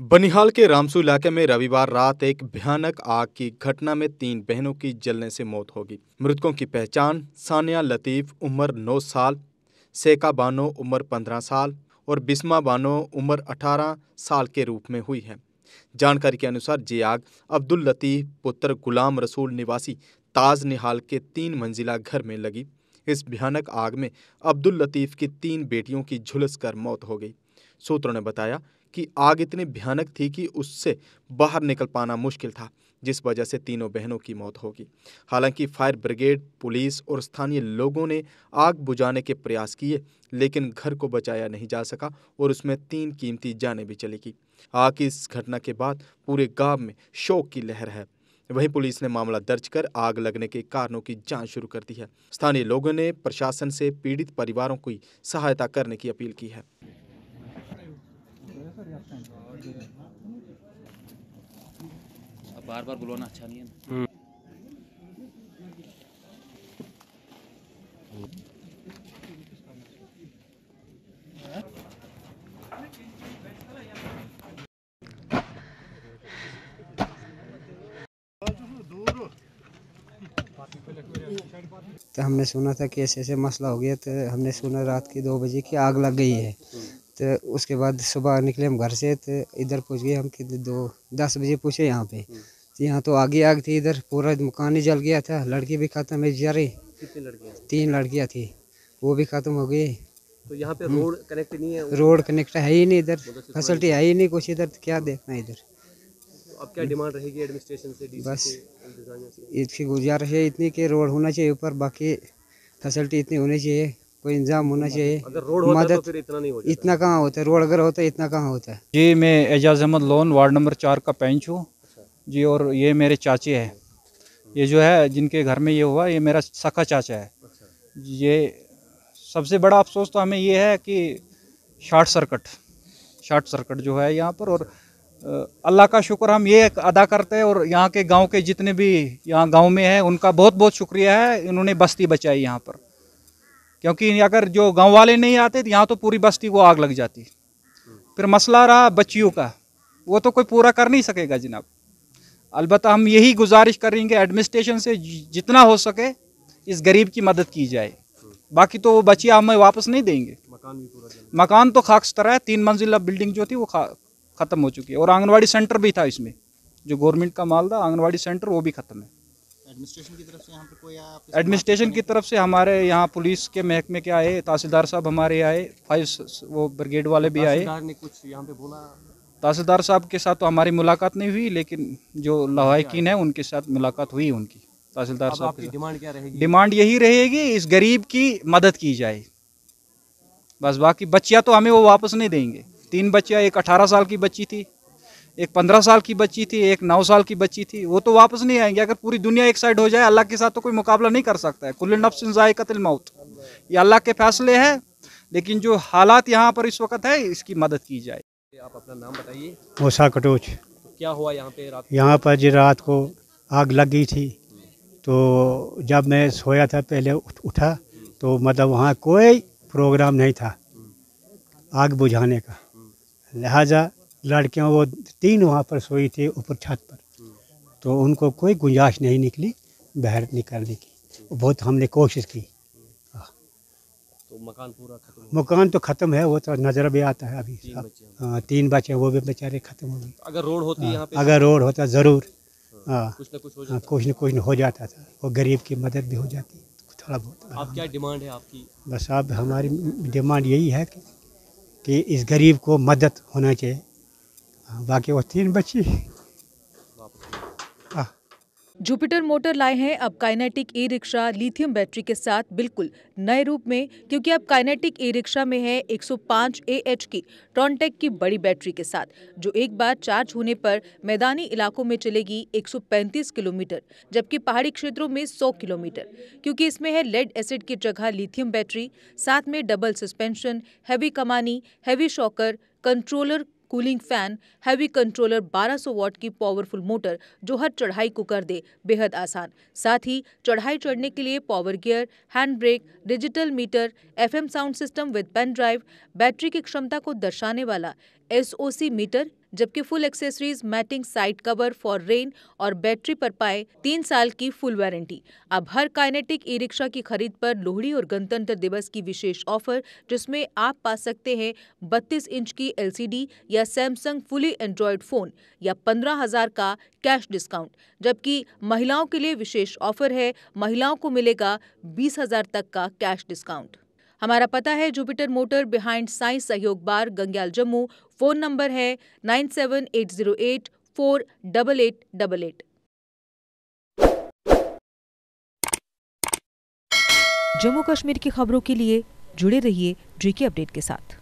बनिहाल के रामसू इलाके में रविवार रात एक भयानक आग की घटना में तीन बहनों की जलने से मौत हो गई। मृतकों की पहचान सानिया लतीफ, उम्र नौ साल, सेका बानो, उम्र पंद्रह साल और बिस्मा बानो, उम्र अठारह साल के रूप में हुई है। जानकारी के अनुसार ये आग अब्दुल लतीफ, पुत्र गुलाम रसूल निवासी ताज निहाल के तीन मंजिला घर में लगी। इस भयानक आग में अब्दुल लतीफ की तीन बेटियों की झुलस कर मौत हो गई। सूत्रों ने बताया कि आग इतनी भयानक थी कि उससे बाहर निकल पाना मुश्किल था, जिस वजह से तीनों बहनों की मौत होगी। हालाँकि फायर ब्रिगेड, पुलिस और स्थानीय लोगों ने आग बुझाने के प्रयास किए, लेकिन घर को बचाया नहीं जा सका और उसमें तीन कीमती जानें भी चली गई। आग की इस घटना के बाद पूरे गाँव में शोक की लहर है। वहीं पुलिस ने मामला दर्ज कर आग लगने के कारणों की जाँच शुरू कर दी है। स्थानीय लोगों ने प्रशासन से पीड़ित परिवारों की सहायता करने की अपील की है। बार बार बुलवाना अच्छा नहीं है ना। तो हमने सुना था कि ऐसे ऐसे मसला हो गया तो हमने सुना रात की दो बजे की आग लग गई है। तो उसके बाद सुबह निकले हम घर से तो इधर पहुँच गए हम कि दो दस बजे पूछे यहाँ पे। तो यहाँ तो आगे आग थी इधर पूरा मकान ही जल गया था। लड़की भी खत्म है कितनी लड़कियाँ? तीन लड़कियाँ थी। वो भी खत्म हो गई। तो यहाँ पे रोड कनेक्ट नहीं है? रोड कनेक्ट है ही नहीं इधर। फैसिलिटी है ही नहीं कुछ इधर तो क्या देखना है इधर। तो अब क्या डिमांड रहेगी एडमिनिस्ट्रेशन से बस। इसकी गुजारिश है इतनी कि रोड होना चाहिए ऊपर बाकी फैसिलिटी इतनी होनी चाहिए। कोई इंतज़ाम होना चाहिए। अगर रोड होता मदद तो फिर इतना नहीं हो जाता। इतना कहाँ होता है? रोड अगर होता है इतना कहाँ होता है? जी मैं एजाज अहमद लोन वार्ड नंबर चार का पेंच हूँ। जी, और ये मेरे चाचे हैं। ये जो है, जिनके घर में ये हुआ, ये मेरा सखा चाचा है। ये सबसे बड़ा अफसोस तो हमें ये है कि शॉर्ट सर्कट शॉर्ट सर्कट जो है यहाँ पर, और अल्लाह का शुक्र हम ये अदा करते हैं, और यहाँ के गाँव के जितने भी यहाँ गाँव में हैं, उनका बहुत बहुत शुक्रिया है, इन्होंने बस्ती बचाई यहाँ पर। क्योंकि अगर जो गाँव वाले नहीं आते तो यहाँ तो पूरी बस्ती को आग लग जाती। फिर मसला रहा बच्चियों का। वो तो कोई पूरा कर नहीं सकेगा, जनाब। अलबत्ता हम यही गुजारिश करेंगे एडमिनिस्ट्रेशन से जितना हो सके इस गरीब की मदद की जाए। बाकी तो वो बच्चियाँ हमें वापस नहीं देंगे। मकान भी पूरा मकान तो खाकस्तर है तीन मंजिला बिल्डिंग जो थी वो ख़त्म हो चुकी है। और आंगनवाड़ी सेंटर भी था इसमें। जो गवर्नमेंट का माल था आंगनवाड़ी सेंटर वो भी ख़त्म है। एडमिनिस्ट्रेशन की तरफ़ से यहाँ पे कोई एडमिनिस्ट्रेशन की तरफ़ से हमारे यहाँ पुलिस के महकमे के आए तहसीलदार साहब हमारे आए फाइव वो ब्रिगेड वाले भी आए। ने कुछ यहाँ पे बोला? तहसीलदार साहब के साथ तो हमारी मुलाकात नहीं हुई लेकिन जो लवाकिन है उनके साथ मुलाकात हुई उनकी तहसीलदार साहब की डिमांड क्या रहेगी? डिमांड यही रहेगी इस गरीब की मदद की जाए। बस बाकी बच्चियाँ तो हमें वो वापस नहीं देंगे। तीन बच्चियाँ एक अठारह साल की बच्ची थी एक पंद्रह साल की बच्ची थी एक नौ साल की बच्ची थी वो तो वापस नहीं आएँगे। अगर पूरी दुनिया एक साइड हो जाए अल्लाह के साथ तो कोई मुकाबला नहीं कर सकता है। कुल नफ्सिन जायकतल मौत। ये अल्लाह के फैसले हैं लेकिन जो हालात यहाँ पर इस वक्त है इसकी मदद की जाए। आप अपना नाम बताइए। मूसा कटोच। क्या हुआ यहाँ पे रात यहाँ पर जी रात को आग लग गई थी। तो जब मैं सोया था पहले उठ, उठा तो मतलब वहाँ कोई प्रोग्राम नहीं था आग बुझाने का। लिहाजा लड़कियाँ वो तीन वहाँ पर सोई थी ऊपर छत पर। तो उनको कोई गुंजाइश नहीं निकली बाहर निकलने की। बहुत हमने कोशिश की। तो मकान पूरा खत्म मकान तो ख़त्म है वो तो नज़र भी आता है अभी। तीन बच्चे हाँ, तीन बच्चे वो भी बेचारे ख़त्म हो गए। अगर रोड होती यहाँ पे? अगर रोड होता ज़रूर। हाँ कुछ ना कुछ हो हाँ, जाता। कुछ न कुछ हो जाता था। वो गरीब की मदद भी हो जाती थोड़ा बहुत। आप क्या डिमांड है आपकी? बस अब हमारी डिमांड यही है कि, कि इस गरीब को मदद होना चाहिए। हाँ, बाकी वो तीन बच्ची हाँ। जुपिटर मोटर लाए हैं। अब Kinetic E rickshaw lithium battery के साथ बिल्कुल नए रूप में, क्योंकि अब काइनेटिक ई रिक्शा में है 105 एएच की ट्रॉनटेक की बड़ी बैटरी के साथ, जो एक बार चार्ज होने पर मैदानी इलाकों में चलेगी 135 किलोमीटर, जबकि पहाड़ी क्षेत्रों में 100 किलोमीटर, क्योंकि इसमें है लेड एसिड की जगह लिथियम बैटरी साथ में डबल सस्पेंशन हैवी कमानी heavy shocker controller cooling fan heavy controller 1200 watt की पावरफुल मोटर जो हर चढ़ाई को कर दे, बेहद आसान। साथ ही, चढ़ाई चढ़ने के लिए power gear hand brake digital meter FM sound system with pen drive battery की क्षमता को दर्शाने वाला। एसओसी मीटर जबकि full accessories matting side cover for rain और बैटरी पर पाए तीन साल की फुल वारंटी अब हर काइनेटिक ई रिक्शा की खरीद पर लोहड़ी और गणतंत्र दिवस की विशेष ऑफ़र जिसमें आप पा सकते हैं बत्तीस इंच की एलसीडी या सैमसंग फुली एंड्रॉयड फ़ोन या पंद्रह हज़ार का कैश डिस्काउंट जबकि महिलाओं के लिए विशेष ऑफ़र है, महिलाओं को मिलेगा बीस हज़ार तक का कैश डिस्काउंट हमारा पता है जुपिटर मोटर बिहाइंड साइंस सहयोग बार गंग्याल जम्मू फ़ोन नंबर है nine seven eight zero eight four double eight double eight. Jammu Kashmir की खबरों के लिए जुड़े रहिए जीके अपडेट के साथ।